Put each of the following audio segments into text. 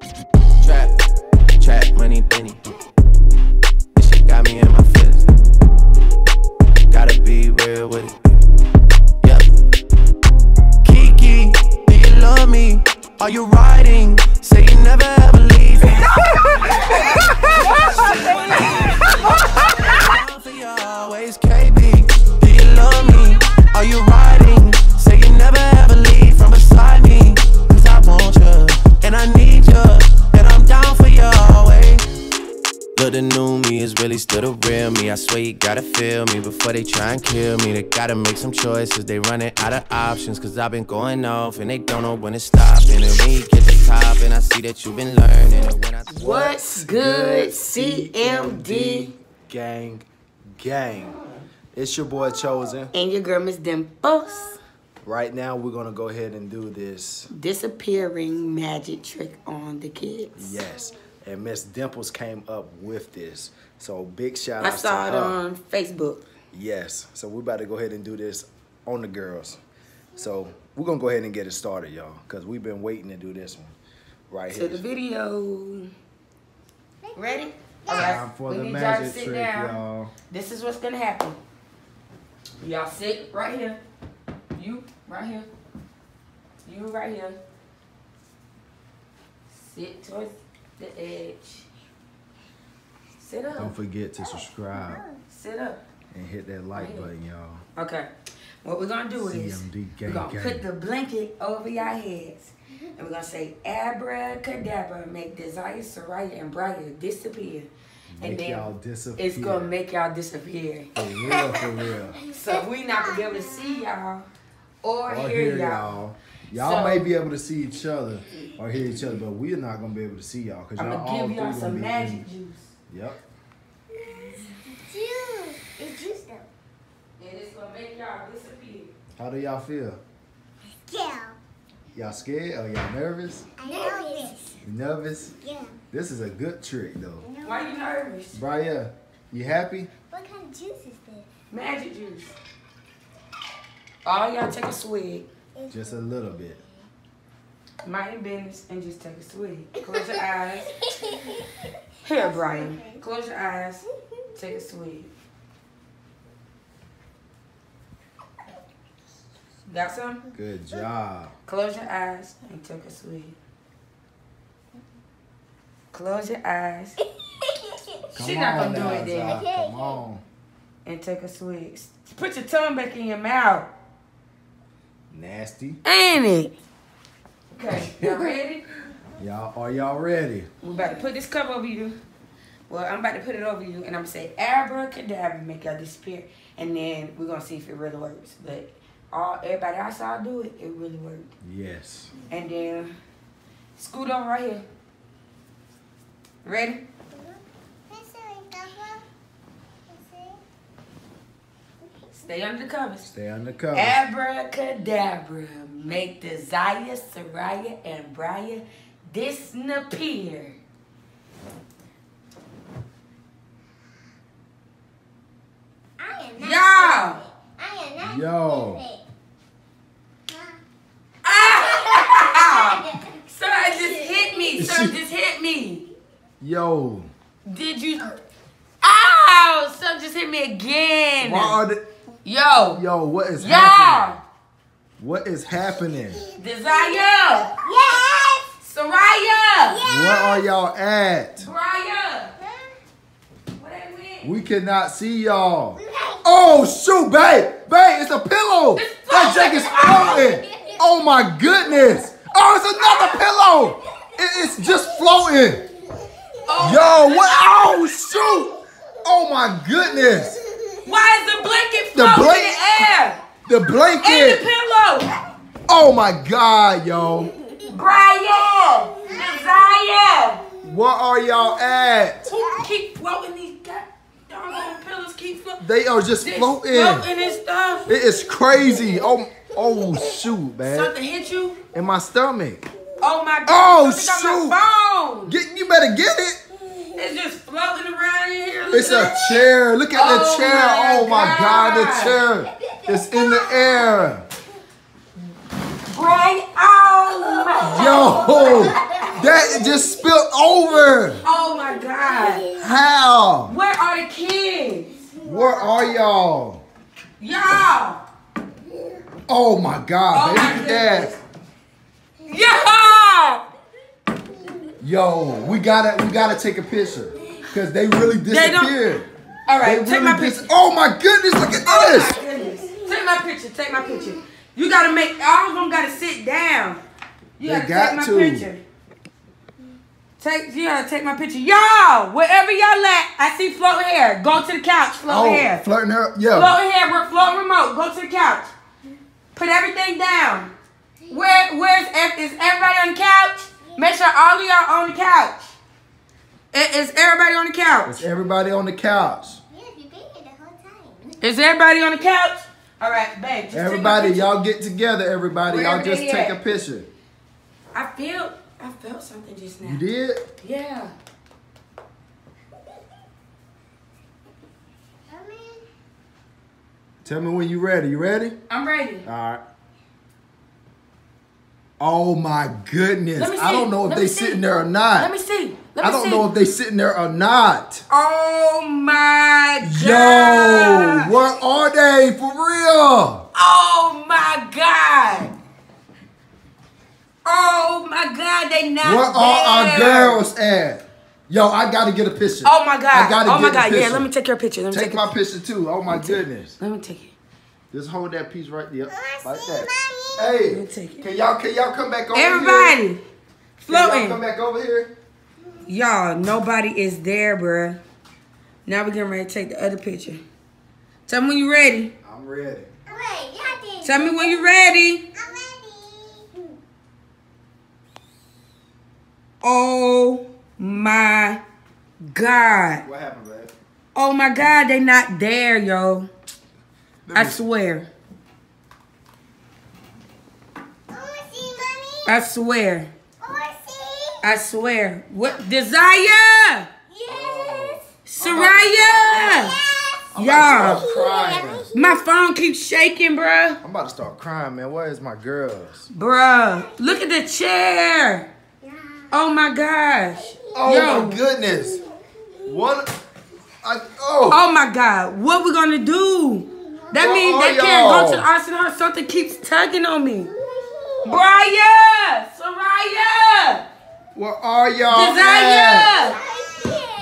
Trap, trap, money, penny. Swear you gotta feel me before they try and kill me. They gotta make some choices, they running out of options. Cause I've been going off and they don't know when to stop. And then when you get to top, and I see that you've been learning. And when I What's good, CMD? Gang, gang. It's your boy Chosen. And your girl, Miss Dimples. Right now, we're gonna go ahead and do this. Disappearing magic trick on the kids. Yes. And Miss Dimples came up with this. So big shout out I saw it her. on Facebook. Yes. So we're about to go ahead and do this on the girls. So we're gonna go ahead and get it started, y'all, because we've been waiting to do this one right To here. the video. Ready? Time for we the need y'all to magic sit trick, down. y'all. This is what's gonna happen. Y'all sit right here. You right here. You right here. Sit towards the edge. Sit up. Don't forget to subscribe Sit up. and hit that like Right. button, y'all. Okay. What we're gonna do is CMD we're gonna put the blanket over your heads. Mm-hmm. And we're gonna say abracadabra, make desire, Soraya, and Briar disappear. and Make then y'all disappear. it's gonna make y'all disappear. For real, for real. So we not gonna be able to see y'all or, Or hear hear y'all. y'all. Y'all So- may be able to see each other or hear each other, but we're not gonna be able to see y'all because I'm y'all gonna all give y'all three some gonna be magic in- juice. Yep. Juice. It's juice though. And it's gonna make y'all disappear. How do y'all feel? Yeah. Y'all scared or y'all nervous? I know this. You nervous? Yeah. This is a good trick though. Why are you nervous? Brian, you happy? What kind of juice is this? Magic juice. All y'all take a swig. Just a little bit. Mind your business and just take a swig. Close your eyes. Here, Brian. Close your eyes. Mm-hmm. Take a swig. Got some? Good job. Close your eyes and take a swig. Close your eyes Come She not gonna do it then. Come on. and take a swig. Put your tongue back in your mouth. Nasty. Ain't it? Okay, y'all ready? Y'all are y'all ready? We about to put this cover over you. Well, I'm about to put it over you, and I'm gonna say abracadabra, make y'all disappear, and then we're gonna see if it really works. But all everybody I saw do it, it really worked. Yes. And then scoot on right here. Ready? Stay under the covers. Stay under the cover. Abracadabra, make desire, Soraya, and Briar disappear. I am not. Y'all! I am not. Yo. stupid. Ah! Somebody just hit me. Somebody just hit me. Yo. Did you? Ow! Something just hit me again. Why are the, Yo! yo, what is Y'all! happening? What is happening? Desire! Yes. Soraya! Where are y'all at? Briar! Where they? We cannot see y'all. Oh shoot, babe! Babe, it's a pillow! It's That jack is floating! Oh my goodness! Oh, it's another pillow! It- it's just floating! Oh, Yo, what? Oh shoot! Oh my goodness! Why is the blanket floating The floating blanket- in the air? The blanket. And the blanket! pillow! Oh my god, yo! Brian! Desire! Where are y'all at? Keep floating these doggone. Keep floating. They are just floating. Floating and stuff. It is crazy. Oh, oh shoot, man! Something hit you. In my stomach. Oh my god. Oh, shoot. on. Get you better get it. It's just floating around in here. Look It's a chair. Look at Oh the chair. my oh my god, God. the chair. It's in the air. Brian. Oh my Yo, That just spilled over. Oh my God. How? Where are the kids? Where are y'all? Y'all. Oh my God, Oh baby dad. Y'all. Yo, we gotta we gotta take a picture. Cause they really They disappeared. All They right, really take my picture. Oh my goodness, look at Oh this. my goodness. Take my picture. Take my picture. You gotta make all of them gotta sit down. You They gotta got take my to. picture. Take you gotta take my picture. Y'all, wherever y'all at, I see floating hair. Go to the couch, floating Oh, hair. flirting her. Yeah. Floating hair, we're floating remote. Go to the couch. Put everything down. Where where's is everybody on the couch? Make sure all of y'all on the couch. Is everybody on the couch? It's everybody on the couch. Yeah, you've been here the whole time. Is everybody on the couch? All right, babe. Everybody, y'all get together, everybody. Y'all just take at. a picture. I feel I felt something just now. You did? Yeah. Tell me when you ready. You ready? I'm ready. All right. Oh my goodness. I don't know if Let they me sitting there or not. Let me see. Let I don't see. know if they sitting there or not. Oh my god. Yo, god. where are they for real? Oh my god. Oh my god, they not Where are our girls at? Yo, I gotta get a picture. Oh my god. I gotta oh my get a god. Yeah, let me take your picture. Let me Take take, my picture too. Oh my goodness. Let me take it. Just hold that piece right there. Oh, I Like that. mommy. Hey, Let me take it. can y'all can y'all come back over here? Everybody. Can y'all come back over here? Y'all, nobody is there, bruh. Now we're getting ready to take the other picture. Tell me when you're ready. I'm ready. Wait, y'all. Tell me when you're ready. I'm ready. Oh my God. What happened, man? Oh my God, they not there, yo. I swear. I mommy. I swear. I. I swear. What? Desire! Yes. Soraya! Y'all, Crying. my phone keeps shaking, bruh. I'm about to start crying, man. Where is my girls? Bruh, look at the chair. Oh my gosh. Oh Yo. my goodness. What? I, oh. Oh my God. What we gonna do? That means they can't go to the arsenal. Something keeps tugging on me. Brian! Soraya! Where are y'all? Desire!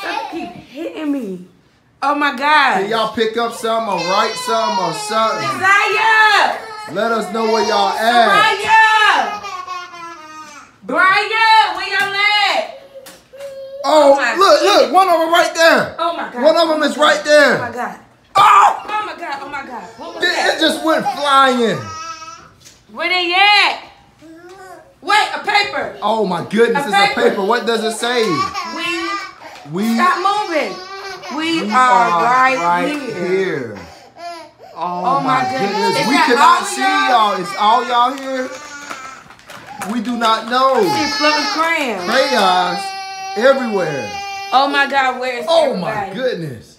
Something keep hitting me. Oh my God. Can y'all pick up some or write some or something? Desire! Let us know where y'all at. Brian! Brian, where y'all at? Oh, Oh my look, look, one of them right there. Oh my God. One of them oh is right there. Oh my. God. Oh, Oh my God. Oh my God. What was it, that? it just went flying. Where they at? Wait, a paper. Oh my goodness, A it's a paper. paper. What does it say? We We stop moving. We, we are, are right, here. here. Oh, Oh my goodness, goodness. We cannot see y'all? Is all y'all here? We do not know. See floating crayons. Crayons everywhere. Oh my God, where is Oh everybody? my goodness.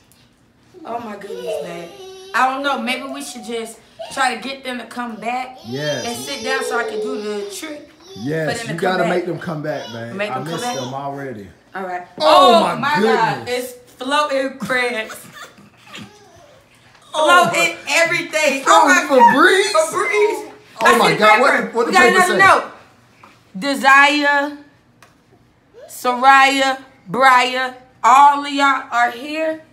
Oh my goodness, man. I don't know. Maybe we should just try to get them to come back Yes. and sit down so I can do the trick. Yes, you gotta come make them come back, man. Make I them come missed back? them already. All right. Oh, oh my God, goodness. it's floating crayons. Oh, floating everything. Oh, Oh my God. breeze? Febreze. Oh I my God, what the- what we the got another say? note. Desire, Soraya, Briar, all of y'all are here.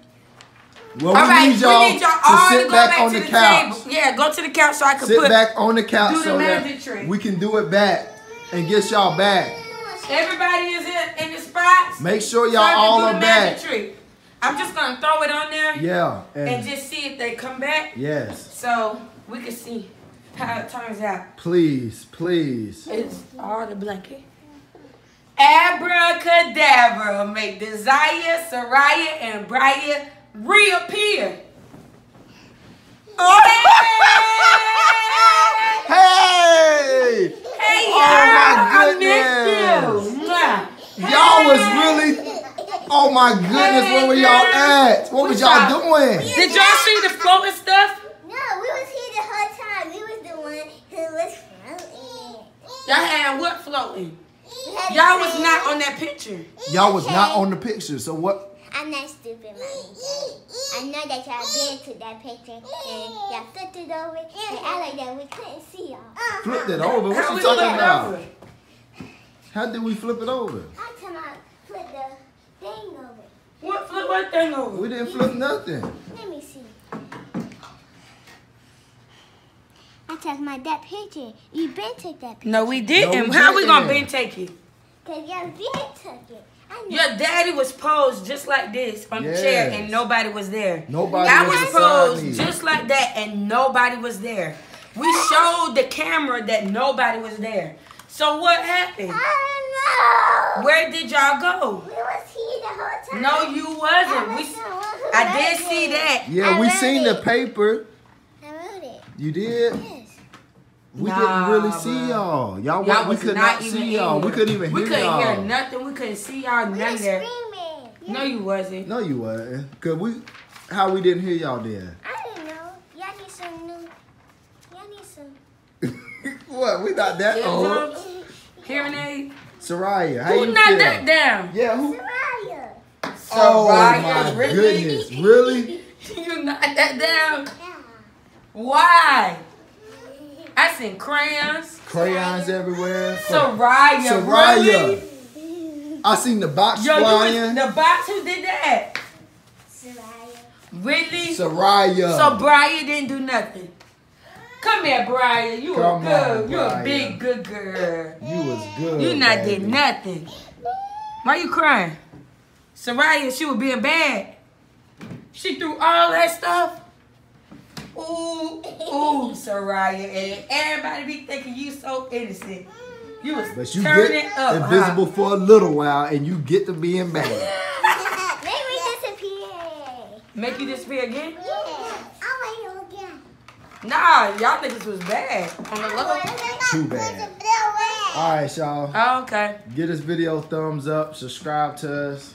Well, All we right, need y'all we need y'all to all sit to go back, back, on to the, the, couch. table. Yeah, go to the couch so I can Sit put back on the couch do the so that magic trick. we can do it back and get y'all back. everybody is in, in the spots. Make sure y'all I can all do are the back. magic trick. I'm just gonna throw it on there Yeah, and and just see if they come back, yes, so we can see how it turns out. please, please. It's all the blanket. Abracadabra, make Desire, Soraya, and Brian reappear. Hey, Hey, Oh, my y'all, I goodness. missed you. Y'all was really. Oh my goodness, where were y'all at? What was y'all doing? Did y'all see the floating stuff? No, we was here the whole time. We was the one who was floating. Y'all had what floating? We had Y'all was not on that picture. Y'all was not on the picture. So what? I'm not stupid, mommy. I know that y'all been to that picture and y'all flipped it over and I like that we couldn't see y'all. Flipped it over. What How you talking about? How did we flip it over? I'm talking about flip the thing over. What flip what thing over? We didn't flip nothing. Let me see. I'm talking about that picture. You been took that picture. No, we didn't. No, we How we gonna didn't. been take it? Cause y'all been took it. Your daddy was posed just like this on the chair and nobody was there. Nobody I was was posed me. just like that and nobody was there. We showed the camera that nobody was there. So what happened? I don't know. Where did y'all go? We was here the whole time. No, you wasn't. was We, the one who I did see that. Yeah, I we read seen the paper. I wrote it. You did. Yes. We Nah, didn't really see y'all. Y'all, Y'all we could not not even see y'all. We couldn't even We hear y'all. We couldn't hear nothing. We couldn't see y'all. We None was of screaming. No, you wasn't. No, you wasn't. Cause we, how we didn't hear y'all then? I didn't know. Y'all need some new. Y'all need some. what? We not that old. Eardrums, Hearing aid. Soraya, how Who you knocked feel? that down? Yeah, who? Soraya. Oh Soraya, my really? goodness, really? you knocked that down? Yeah. Why? I seen crayons. Crayons everywhere. Soraya, Soraya. really? I seen the box Yo, you was the box who did that? Soraya. Really? Soraya. So Brian didn't do nothing. Come here, Brian. You Come a good. on, you a big good girl. you was good. You not baby. did nothing. Why you crying? Soraya, she was being bad. She threw all that stuff. Ooh, ooh, Soraya, and everybody be thinking you so innocent. You was But you turning get up. invisible for a little while, and you get to being bad. Make me disappear. Make you disappear again? Yeah. I want you again. Nah, y'all niggas was bad on the low. Too bad. All right, y'all. Oh, okay. Give this video a thumbs up. Subscribe to us.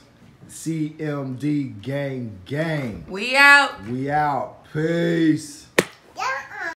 CMD Gang Gang. We out. We out. Peace.